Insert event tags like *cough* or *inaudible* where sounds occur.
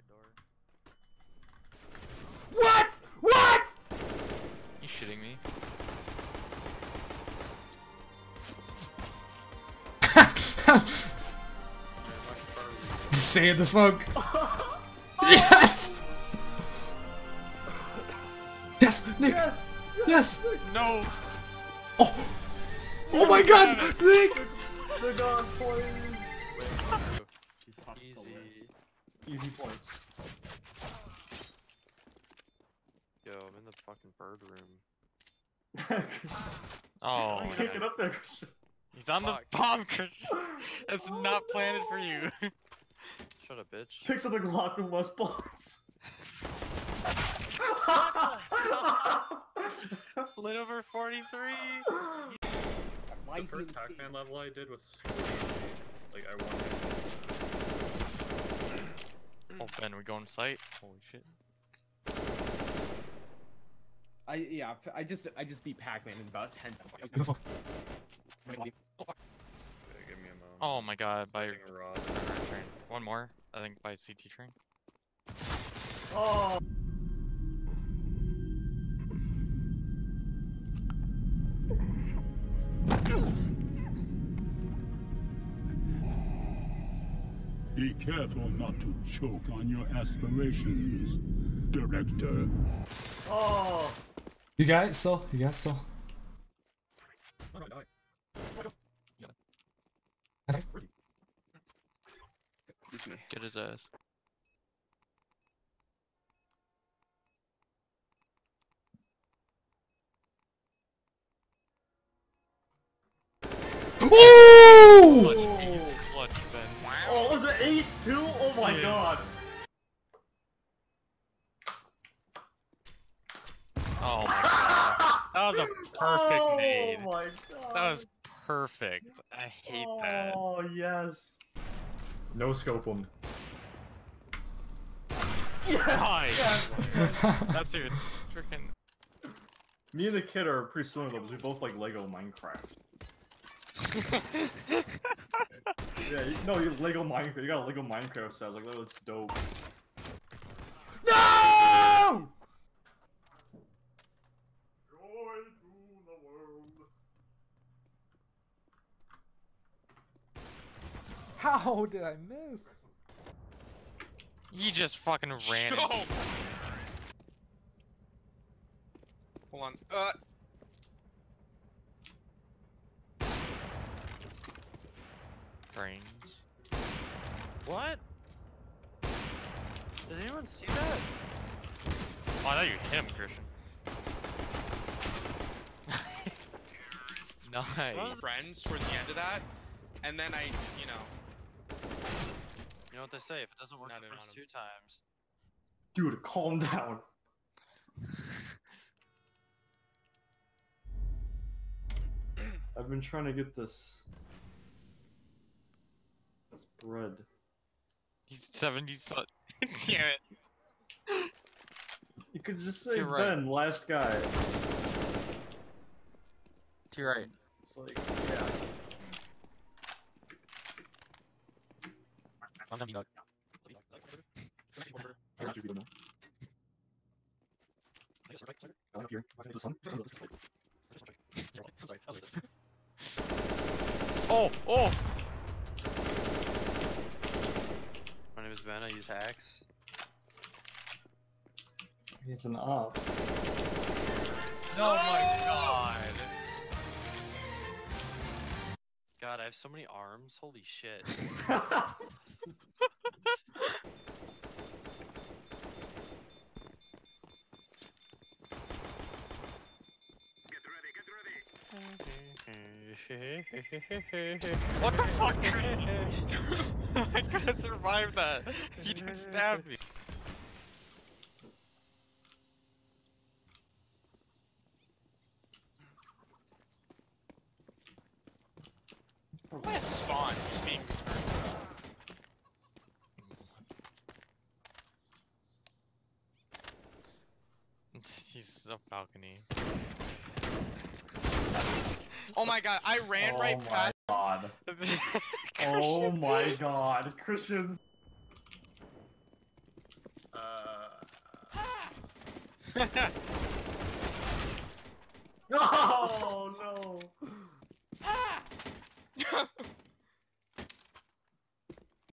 side door. What? What? You shitting me? Just say it, the smoke. yes. Yes, Nick. Yes! Yes. No! Oh. Oh my God, Nick. The god please! Easy points. Yo, I'm in the fucking bird room. *laughs* Oh, Kick it up there, Christian. he's on Fuck. the bomb, Christian. It's not planted for you. *laughs* Shut up, bitch. Picks up the Glock with less bullets. Lit over 43. The first Pac-Man level I did was like I won. Ben, we going sight? Holy shit. I yeah, I just I just beat Pac-Man in about ten seconds. *laughs* The fuck? Yeah, give me a moment. Oh my god, by Getting train. One more, I think by CT train. oh. Be careful not to choke on your aspirations, Director. Oh. You got it, so you got it, so. Oh, no, die. Get his ass. Ooh! Clutch, ace. Oh, was it ace too? Oh my Yeah. god. Oh my god. That was a perfect *laughs* oh nade. my god. That was perfect. I hate that. Oh yes. No scope him. Yes. Nice. yes. *laughs* That's your freaking. Me and the kid are pretty similar though, because we both like Lego Minecraft. *laughs* Yeah, you, no, you Lego Minecraft. You got a Lego Minecraft set. I was like, that's dope. No! Joy to the world. How did I miss? you just fucking ran. Yo! it. Hold on. Uh, Brains. What? Did anyone see that? Oh, I thought you hit him, Christian. *laughs* nice. friends towards the end of that, and then I, you know, You know what they say? If it doesn't work Not the first two times. Dude, calm down. *laughs* I've been trying to get this. This bread. He's 70 su- *laughs* Damn it. You could just say You're right. Ben, last guy. To your right. It's like, yeah. I'm gonna be. *laughs* I got you, Vito, now. I'm up here. The oh, sun. *laughs* Oh, oh! My name Ben, I use hacks. He's an op. Oh my god! God, I have so many arms. Holy shit. *laughs* *laughs* what the fuck? *laughs* *laughs* I could have survived that. He didn't stab me. why a spawn just being returned? *laughs* He's a balcony. Oh my god, I ran oh right past. God. *laughs* oh my god, Christian. Uh. *laughs* oh